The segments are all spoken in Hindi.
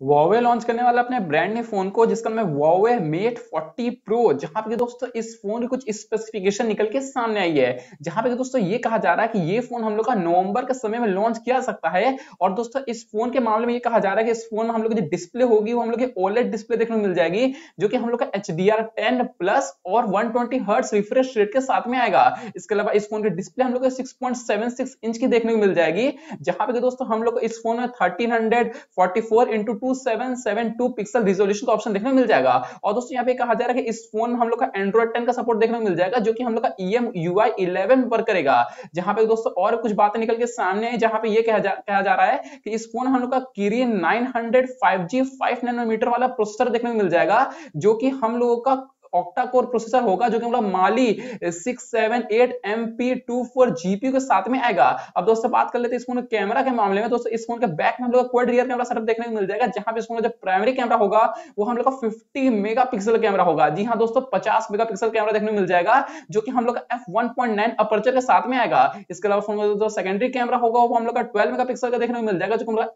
Huawei लॉन्च करने वाला अपने ब्रांड ने फ़ोन को, जिसका नाम है Huawei Mate 40 Pro, जहाँ पे दोस्तों इस फ़ोन की कुछ स्पेसिफिकेशन निकल के सामने आई है। जहाँ पे दोस्तों ये कहा जा रहा है कि ये फ़ोन हम लोग का नवंबर के समय में लॉन्च किया सकता है। और दोस्तों इस फ़ोन के मामले में ये कहा जा रहा है कि इस फ़ोन में हम लोग की जो डिस्प्ले होगी, वो हम लोग की ओलेड डिस्प्ले देखने को मिल जाएगी, जो कि हम लोग का H D R ten plus और वन ट्वेंटी रिफ्रेश रेट के साथ में आएगा। इसके अलावा इस फ़ोन की डिस्प्ले हम लोग को six point seven six inch की देखने को मिल जाएगी, जहाँ पे दोस्तों हम लोग इस फ़ोन में thirteen hundred forty four into two seven seven point two pixel resolution का ऑप्शन देखने को मिल जाएगा। और दोस्तों यहाँ पे कहा जा रहा है कि इस फ़ोन हम लोग का एंड्रॉइड 10 का सपोर्ट देखने को मिल जाएगा जो कि हम लोग का ईएम यूआई 11 पर करेगा। जहाँ पे दोस्तों और कुछ बातें निकल के सामने है जहाँ पे ये कहा जा, कहा जा रहा है कि इस फ़ोन हम लोग का किरिन 900 5G 5 नैनोमीटर वाला प्रोसेसर देखने को मिल जाएगा जो कि हम लोगों का ऑक्टा कोर प्रोसेसर होगा, जो कि मतलब माली 678 MP24 जीपीयू के साथ में आएगा। अब दोस्तों बात कर लेते हैं इस फ़ोन के कैमरा के मामले में। दोस्तों इस फ़ोन के बैक में हम लोग क्वाड रियर कैमरा सेटअप देखने को मिल जाएगा, जहाँ पे इस फ़ोन का जो प्राइमरी कैमरा होगा, वो हम लोग का 50 मेगापिक्सल कैमरा होगा। जी हाँ दोस्तों 50 मेगापिक्सल कैमरा देखने को मिल जाएगा, जो कि हम लोग का f1.9 अपर्चर के साथ में आएगा। इसके अलावा फ़ोन में जो सेकेंडरी कैमरा होगा, वो हम लोग का 12 मेगापिक्सल का देखने को मिल जाएगा, जो कि हम लोग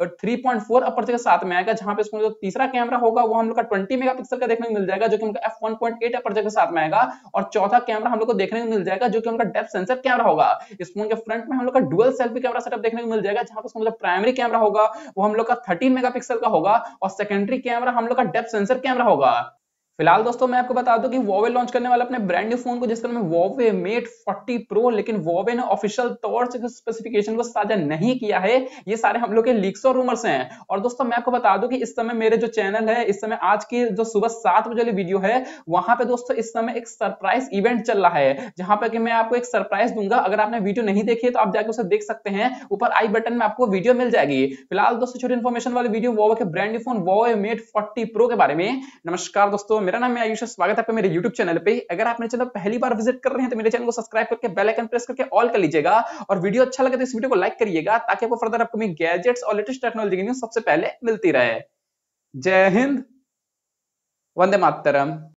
f3.4 अपर्चर के साथ में आएगा, जहाँ पे इस फ़ोन जो तीसरा कैमरा होगा, वो हम लोग का 20 मेगापिक्सल का देखने को मिल जाएगा, जो कि हम लोग f 1.8 अपर्चर के साथ में आएगा। और चौथा कैमरा हम लोग को देखने को मिल जाएगा, जो कि उनका डेप्थ सेंसर कैमरा होगा। इस फ़ोन के फ्रंट में हम लोग का डुअल सेल्फी कैमरा सेटअप देखने को मिल जाएगा, जहाँ पर मतलब प्राइमरी कैमरा होगा, वो हम लोग का थर्टीन मेगा का होगा, और सेकेंडरी कैमरा हम लोग का डेप्थ सेंसर कैमरा होगा। फ़िलहाल दोस्तों, मैं आपको बता दूँ कि Huawei लॉन्च करने वाला अपने ब्रांड न्यू फ़ोन को जिसका नाम है Huawei Mate 40 Pro, लेकिन Huawei ने ऑफिशियल तौर से स्पेसिफिकेशन को साझा नहीं किया है। ये सारे हम लोग के लीक्स और रूमर्स हैं। और दोस्तों, मैं आपको बता दूँ कि इस समय मेरे जो चैनल है, इस समय आज की जो सुबह सात बजे वाली वीडियो है, वहाँ पे दोस्तों इस समय एक सरप्राइज़ इवेंट चल रहा है, जहाँ पर मैं आपको एक सरप्राइज़ दूँगा। अगर आपने वीडियो नहीं देखी है तो आप जाकर उसे देख सकते हैं। ऊपर आई बटन में आपको वीडियो मिल जाएगी। फ़िलहाल दोस्तों, छोटी इन्फॉर्मेशन वाली वीडियो Huawei के brand new phone Huawei Mate 40 Pro के बारे में। नमस्कार दोस्तों मेरा नाम है आयुष, स्वागत है आपका मेरे YouTube चैनल पे। अगर आप मेरे चैनल पहली बार विज़िट कर रहे हैं तो मेरे चैनल को सब्सक्राइब करके बेल आइकन प्रेस करके ऑल कर लीजिएगा और वीडियो अच्छा लगे तो इस वीडियो को लाइक करिएगा ताकि आपको फर्दर अपकमिंग गैजेट्स और लेटेस्ट टेक्नोलॉजी की न्यूज़ सबसे पहले मिलती रहे। जय हिंद, वंदे मातरम।